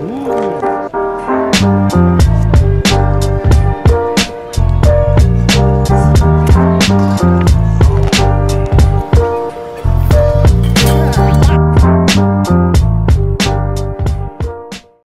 Uhul.